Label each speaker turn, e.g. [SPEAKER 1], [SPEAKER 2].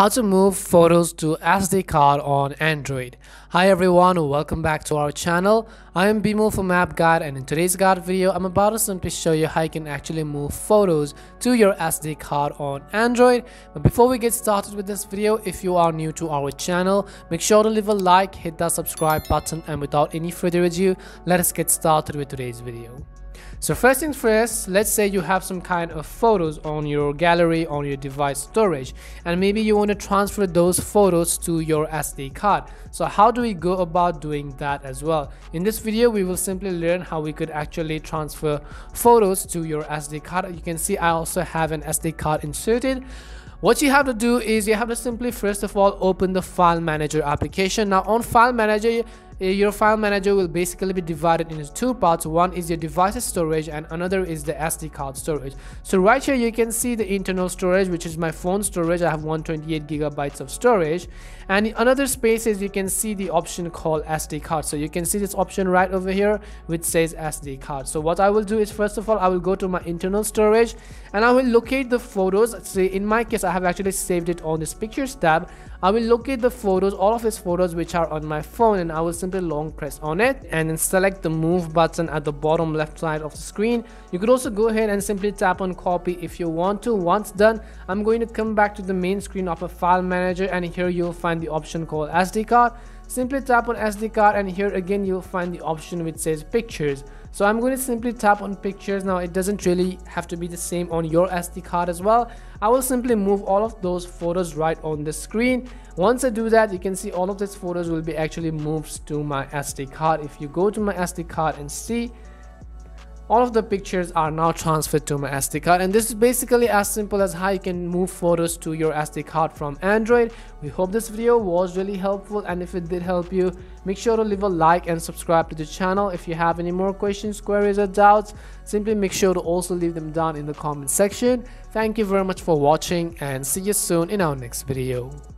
[SPEAKER 1] how to move photos to SD card on Android. Hi everyone, welcome back to our channel. I am Bimo from App Guide and in today's guide video, I'm about to simply show you how you can actually move photos to your SD card on Android. But before we get started with this video, if you are new to our channel, make sure to leave a like, hit that subscribe button and without any further ado, let us get started with today's video. So first things first, let's say you have some kind of photos on your gallery on your device storage and maybe you want to transfer those photos to your SD card. So how do we go about doing that as well? In this video, we will simply learn how we could actually transfer photos to your SD card. You can see I also have an SD card inserted what you have to do is you have to simply first of all open the file manager application now on file manager your file manager will basically be divided into two parts. One is your device's storage and another is the sd card storage. So right here you can see the internal storage which is my phone storage. I have 128 gigabytes of storage. And in another spaces you can see the option called sd card. So you can see this option right over here which says sd card. So what i will do is first of all i will go to my internal storage and i will locate the photos. Say in my case i have actually saved it on this pictures tab I will locate the photos, all of his photos which are on my phone and I will simply long press on it and then select the move button at the bottom left side of the screen. You could also go ahead and simply tap on copy if you want to. Once done, I'm going to come back to the main screen of a file manager and here you'll find the option called SD card. Simply tap on SD card and here again you'll find the option which says pictures. So I'm going to simply tap on pictures. Now it doesn't really have to be the same on your SD card as well. I will simply move all of those photos right on the screen. Once I do that, you can see all of these photos will be actually moved to my SD card. If you go to my SD card and see all of the pictures are now transferred to my SD card and this is basically as simple as how you can move photos to your SD card from Android. We hope this video was really helpful and if it did help you, make sure to leave a like and subscribe to the channel. If you have any more questions, queries or doubts, simply make sure to also leave them down in the comment section. Thank you very much for watching and see you soon in our next video.